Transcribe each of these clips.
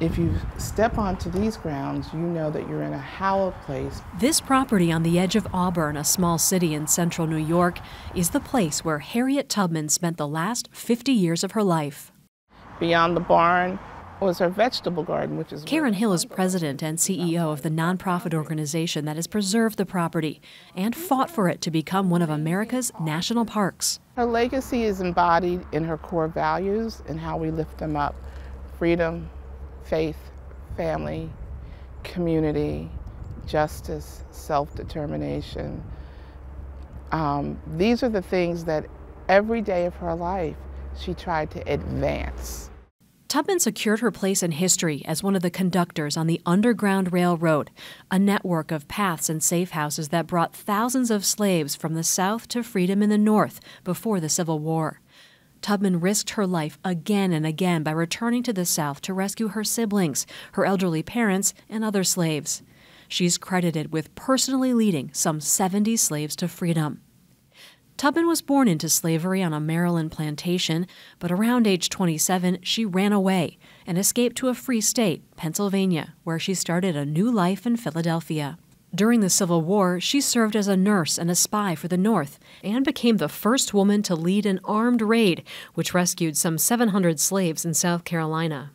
if you step onto these grounds, you know that you're in a hallowed place. This property on the edge of Auburn, a small city in central New York, is the place where Harriet Tubman spent the last 50 years of her life. Beyond the barn was her vegetable garden, which is. Karen Hill is president and CEO of the nonprofit organization that has preserved the property and fought for it to become one of America's national parks. Her legacy is embodied in her core values and how we lift them up freedom, faith, family, community, justice, self determination. Um, these are the things that every day of her life she tried to advance. Tubman secured her place in history as one of the conductors on the Underground Railroad, a network of paths and safe houses that brought thousands of slaves from the South to freedom in the North before the Civil War. Tubman risked her life again and again by returning to the South to rescue her siblings, her elderly parents, and other slaves. She's credited with personally leading some 70 slaves to freedom. Tubman was born into slavery on a Maryland plantation, but around age 27, she ran away and escaped to a free state, Pennsylvania, where she started a new life in Philadelphia. During the Civil War, she served as a nurse and a spy for the North and became the first woman to lead an armed raid, which rescued some 700 slaves in South Carolina.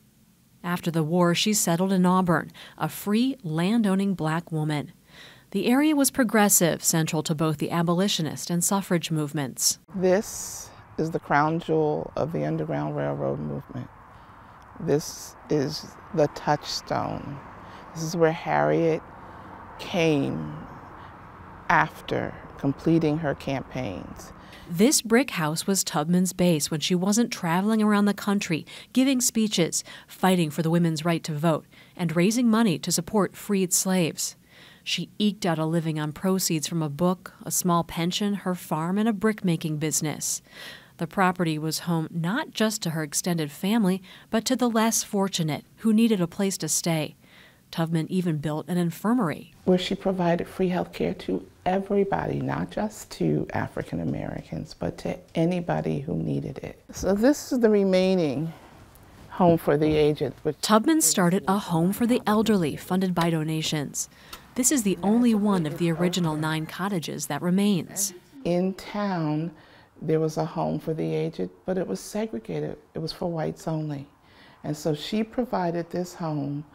After the war, she settled in Auburn, a free, land owning black woman. The area was progressive, central to both the abolitionist and suffrage movements. This is the crown jewel of the Underground Railroad movement. This is the touchstone. This is where Harriet came after completing her campaigns. This brick house was Tubman's base when she wasn't traveling around the country, giving speeches, fighting for the women's right to vote, and raising money to support freed slaves. She eked out a living on proceeds from a book, a small pension, her farm, and a brick-making business. The property was home not just to her extended family, but to the less fortunate who needed a place to stay. Tubman even built an infirmary. Where she provided free health care to everybody, not just to African Americans, but to anybody who needed it. So this is the remaining home for the aged. Tubman started a home for the elderly funded by donations. This is the only one of the original nine cottages that remains. In town, there was a home for the aged, but it was segregated. It was for whites only. And so she provided this home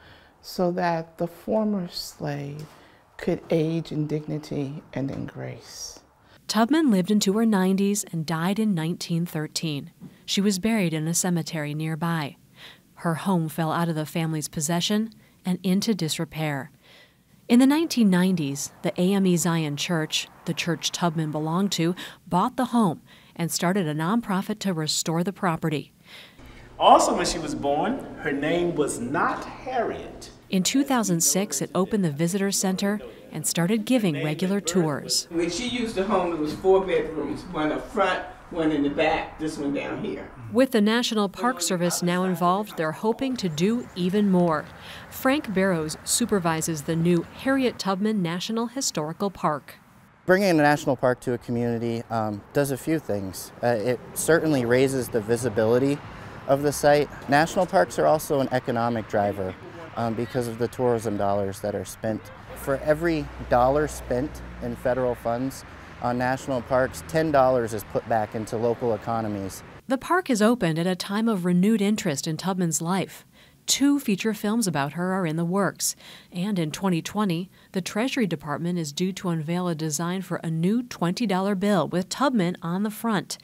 so that the former slave could age in dignity and in grace. Tubman lived into her 90s and died in 1913. She was buried in a cemetery nearby. Her home fell out of the family's possession and into disrepair. In the 1990s, the AME Zion Church, the church Tubman belonged to, bought the home and started a nonprofit to restore the property. Also, when she was born, her name was not Harriet. In 2006, it opened the visitor center and started giving regular tours. When she used the home, it was four bedrooms, one up front, one in the back, this one down here. With the National Park Service now involved, they're hoping to do even more. Frank Barrows supervises the new Harriet Tubman National Historical Park. Bringing a national park to a community um, does a few things. Uh, it certainly raises the visibility of the site. National parks are also an economic driver um, because of the tourism dollars that are spent. For every dollar spent in federal funds on national parks, $10 is put back into local economies. The park is opened at a time of renewed interest in Tubman's life. Two feature films about her are in the works. And in 2020, the Treasury Department is due to unveil a design for a new $20 bill with Tubman on the front.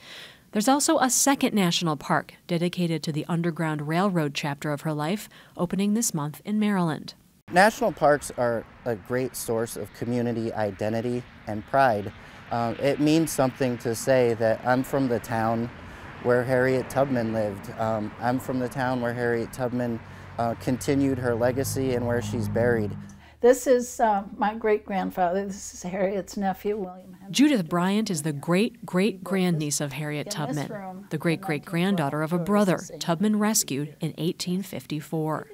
There's also a second national park dedicated to the Underground Railroad chapter of her life, opening this month in Maryland. National parks are a great source of community identity and pride. Um, it means something to say that I'm from the town where Harriet Tubman lived. Um, I'm from the town where Harriet Tubman uh, continued her legacy and where she's buried. This is uh, my great grandfather. This is Harriet's nephew, William. Judith Bryant is the great great grandniece of Harriet Tubman, the great great granddaughter of a brother Tubman rescued in 1854.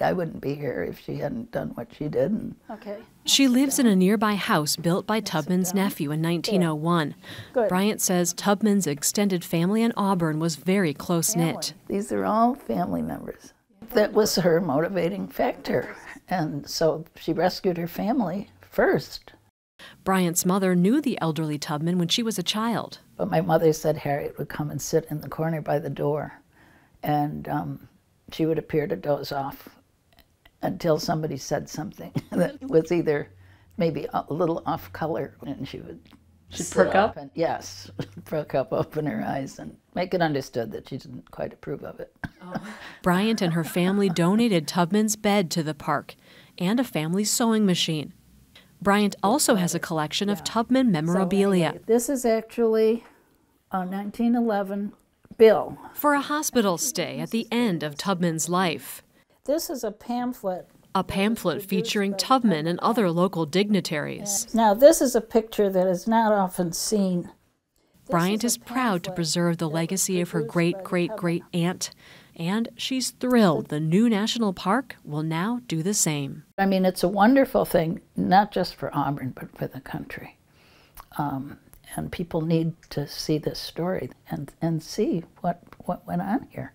I wouldn't be here if she hadn't done what she did. Okay. She lives in a nearby house built by Tubman's nephew in 1901. Bryant says Tubman's extended family in Auburn was very close knit. These are all family members that was her motivating factor. And so she rescued her family first. Bryant's mother knew the elderly Tubman when she was a child. But my mother said Harriet would come and sit in the corner by the door, and um, she would appear to doze off until somebody said something that was either maybe a little off color, and she would She'd perk up? And, yes, perk up, open her eyes, and make it understood that she didn't quite approve of it. Oh. Bryant and her family donated Tubman's bed to the park and a family sewing machine. Bryant also has a collection of Tubman memorabilia. So anyway, this is actually a 1911 bill. For a hospital stay at the end of Tubman's life. This is a pamphlet. A pamphlet featuring Tubman and other local dignitaries. Now, this is a picture that is not often seen. Bryant is proud to preserve the legacy of her great great great aunt, and she's thrilled the new national park will now do the same. I mean, it's a wonderful thing, not just for Auburn, but for the country. Um, and people need to see this story and, and see what, what went on here.